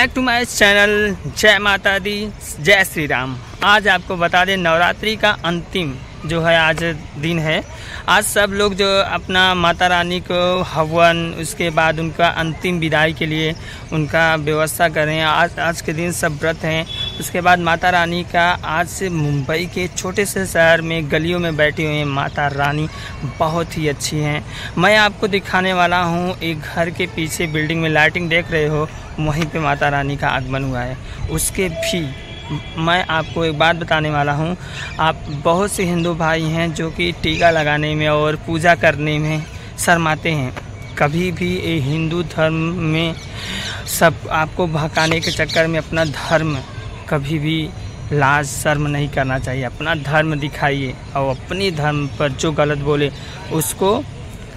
Back to my channel, जय माता दी, जय श्री राम। आज आपको बता दें, नवरात्रि का अंतिम जो है आज दिन है। आज सब लोग जो अपना माता रानी को हवन, उसके बाद उनका अंतिम विदाई के लिए उनका व्यवस्था करें आज आज के दिन सब व्रत हैं। उसके बाद माता रानी का आज से मुंबई के छोटे से शहर में गलियों में बैठी हुई माता रानी बहुत ही अच्छी हैं। मैं आपको दिखाने वाला हूँ, एक घर के पीछे बिल्डिंग में लाइटिंग देख रहे हो, वहीं पे माता रानी का आगमन हुआ है। उसके भी मैं आपको एक बात बताने वाला हूँ, आप बहुत से हिंदू भाई हैं जो कि टीका लगाने में और पूजा करने में शर्माते हैं। कभी भी ये हिंदू धर्म में सब आपको भकाने के चक्कर में अपना धर्म कभी भी लाज शर्म नहीं करना चाहिए। अपना धर्म दिखाइए और अपनी धर्म पर जो गलत बोले, उसको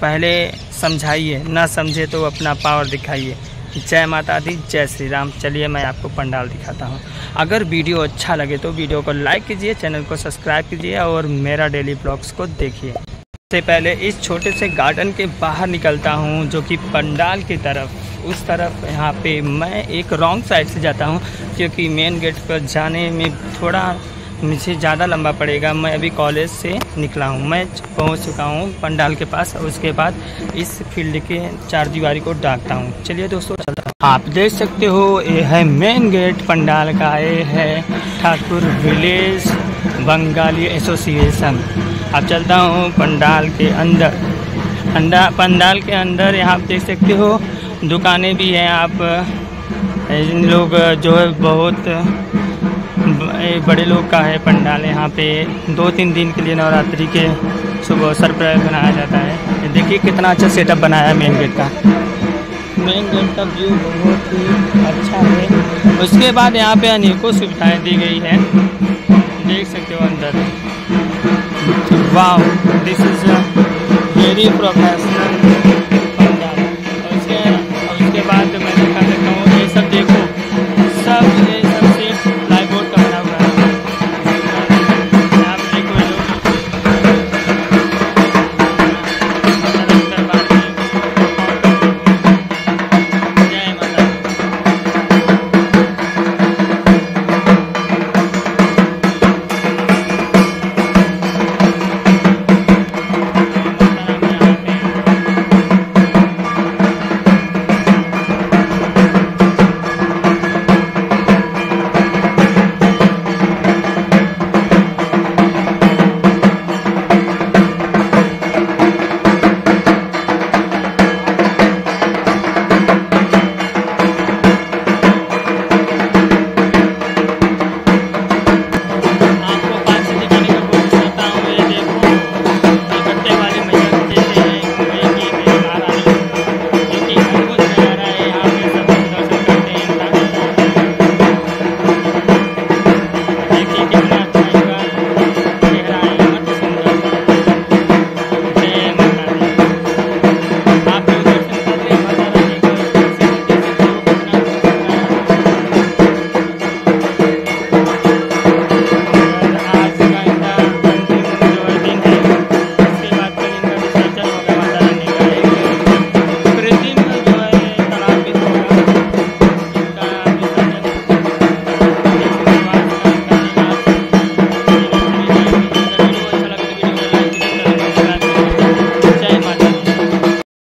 पहले समझाइए। ना समझे तो अपना पावर दिखाइए। जय माता दी, जय श्री राम। चलिए मैं आपको पंडाल दिखाता हूँ। अगर वीडियो अच्छा लगे तो वीडियो को लाइक कीजिए, चैनल को सब्सक्राइब कीजिए और मेरा डेली ब्लॉग्स को देखिए। सबसे पहले इस छोटे से गार्डन के बाहर निकलता हूँ, जो कि पंडाल की तरफ़। उस तरफ़ यहाँ पे मैं एक रॉन्ग साइड से जाता हूँ, क्योंकि मेन गेट पर जाने में थोड़ा मुझे ज़्यादा लंबा पड़ेगा। मैं अभी कॉलेज से निकला हूँ। मैं पहुँच चुका हूँ पंडाल के पास और उसके बाद इस फ़ील्ड के चार दीवारी को डाकता हूँ। चलिए दोस्तों, चलता आप देख सकते हो ये है मेन गेट पंडाल का। ये है ठाकुर विलेज बंगाली एसोसिएशन। अब चलता हूँ पंडाल के अंदर। अंडा पंडाल के अंदर यहाँ आप देख सकते हो, दुकानें भी हैं आप। इन लोग, जो है बहुत बड़े लोग का है पंडाल यहाँ पे। दो तीन दिन के लिए नवरात्रि के सुबह अवसर पर बनाया जाता है। देखिए कितना अच्छा सेटअप बनाया है मेन गेट का। मेन गेट का व्यू बहुत ही अच्छा है। उसके बाद यहाँ पे अनेकों सुविधाएँ दी गई हैं। देख सकते हो अंदर। Wow, this is a very professional